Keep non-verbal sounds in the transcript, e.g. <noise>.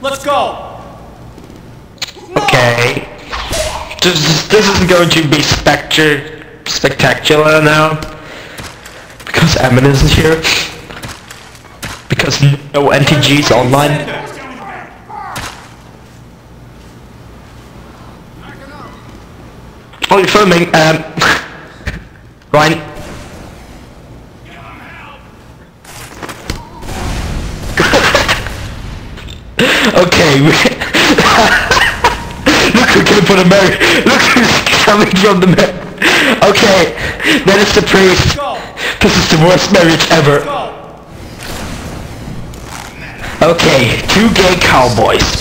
Let's go! Okay. This, this is going to be spectre, spectacular now. Because Eminence is here. Because no NTG's online. Oh, you're filming, um... <laughs> Ryan. Okay. <laughs> Look who came for the Mary. Look who's coming from the Mary. Okay, that is the priest. This is the worst marriage ever. Okay, two gay cowboys.